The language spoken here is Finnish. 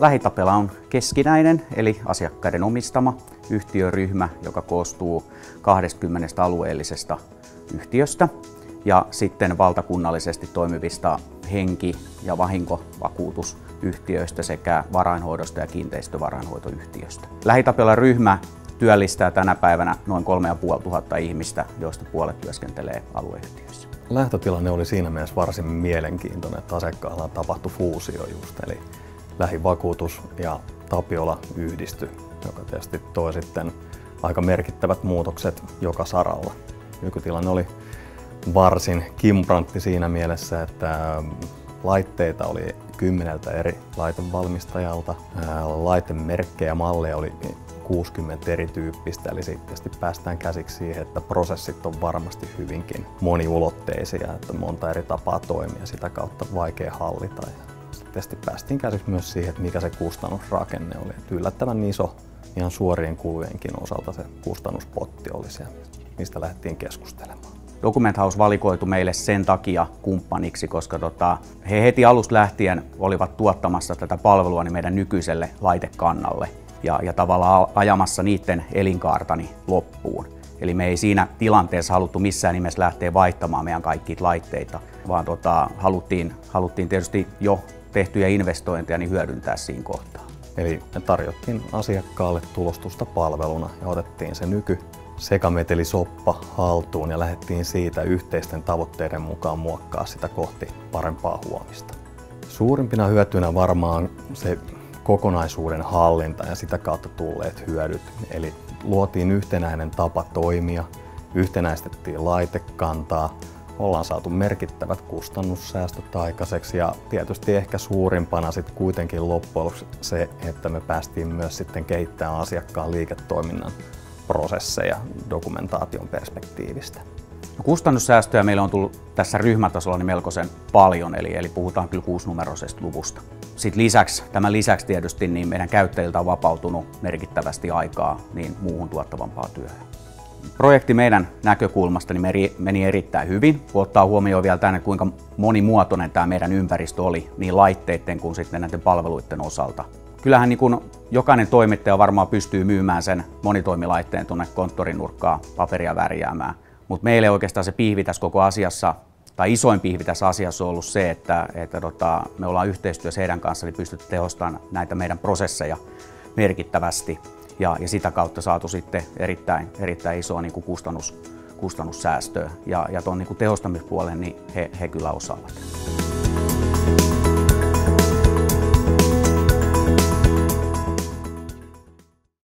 Lähitapela on keskinäinen eli asiakkaiden omistama yhtiöryhmä, joka koostuu 20 alueellisesta yhtiöstä ja sitten valtakunnallisesti toimivista henki- ja vahinkovakuutusyhtiöistä sekä varainhoidosta ja kiinteistövarainhoitoyhtiöstä. Lähitapela ryhmä työllistää tänä päivänä noin 3500 ihmistä, joista puolet työskentelee alueyhtiöissä. Lähtötilanne oli siinä mielessä varsin mielenkiintoinen, että asiakkaalla tapahtui fuusio just, eli lähivakuutus ja Tapiola yhdisty, joka tietysti toi sitten aika merkittävät muutokset joka saralla. Nykytilanne oli varsin kimprantti siinä mielessä, että laitteita oli kymmeneltä eri laitevalmistajalta. Laitemerkkejä ja malleja oli 60 erityyppistä, eli sitten päästään käsiksi siihen, että prosessit on varmasti hyvinkin moniulotteisia, että monta eri tapaa toimia, sitä kautta vaikea hallita. Sitten päästiin käsiksi myös siihen, että mikä se kustannusrakenne oli. Että yllättävän iso ihan suorien kulujenkin osalta se kustannuspotti oli se, mistä lähdettiin keskustelemaan. Document House valikoitu meille sen takia kumppaniksi, koska tota, he heti alusta lähtien olivat tuottamassa tätä palvelua niin meidän nykyiselle laitekannalle ja, ja tavallaan ajamassa niiden elinkaartani loppuun. Eli me ei siinä tilanteessa haluttu missään nimessä lähteä vaihtamaan meidän kaikkia laitteita, vaan tota, haluttiin, haluttiin tietysti jo tehtyjä investointeja niin hyödyntää siinä kohtaa. Eli me tarjottiin asiakkaalle tulostusta palveluna ja otettiin se nyky sekametelisoppa haltuun ja lähdettiin siitä yhteisten tavoitteiden mukaan muokkaa sitä kohti parempaa huomista. Suurimpina hyötyinä varmaan se kokonaisuuden hallinta ja sitä kautta tulleet hyödyt. Eli luotiin yhtenäinen tapa toimia, yhtenäistettiin laitekantaa, ollaan saatu merkittävät kustannussäästöt aikaiseksi ja tietysti ehkä suurimpana sitten kuitenkin loppujen se, että me päästiin myös sitten kehittämään asiakkaan liiketoiminnan prosesseja dokumentaation perspektiivistä. No, kustannussäästöjä meillä on tullut tässä ryhmätasolla niin melkoisen paljon, eli, eli puhutaan kyllä kuusinumeroisesta luvusta. Sitten lisäksi, tämän lisäksi tietysti niin meidän käyttäjiltä on vapautunut merkittävästi aikaa niin muuhun tuottavampaan työhön. Projekti meidän näkökulmasta niin meni erittäin hyvin. Kun ottaa huomioon vielä tänne, kuinka monimuotoinen tämä meidän ympäristö oli niin laitteiden kuin sitten näiden palveluiden osalta. Kyllähän niin kuin jokainen toimittaja varmaan pystyy myymään sen monitoimilaitteen tuonne konttorin nurkkaan paperia värjäämään. Mutta meille oikeastaan se pihvi tässä koko asiassa, tai isoin pihvi tässä asiassa on ollut se, että, että tota, me ollaan yhteistyössä heidän kanssa niin pystytty tehostamaan näitä meidän prosesseja merkittävästi ja, ja sitä kautta saatu sitten erittäin, erittäin isoa niin kuin kustannus, kustannussäästöä. Ja, ja tuon niin tehostamispuolen niin he, he kyllä osaavat.